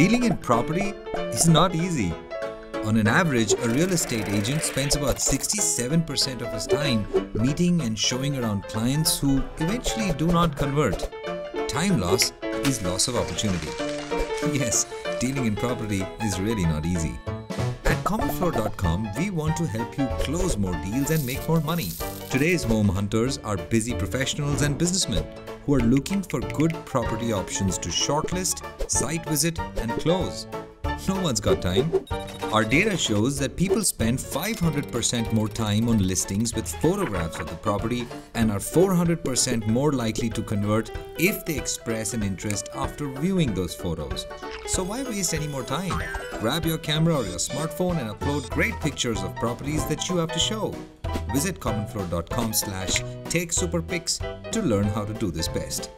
Dealing in property is not easy. On an average, a real estate agent spends about 67% of his time meeting and showing around clients who eventually do not convert. Time loss is loss of opportunity. Yes, dealing in property is really not easy. At commonfloor.com, we want to help you close more deals and make more money. Today's home hunters are busy professionals and businessmen who are looking for good property options to shortlist, site visit, and close. No one's got time. Our data shows that people spend 500% more time on listings with photographs of the property and are 400% more likely to convert if they express an interest after viewing those photos. So why waste any more time? Grab your camera or your smartphone and upload great pictures of properties that you have to show. Visit commonfloor.com slash take super to learn how to do this best.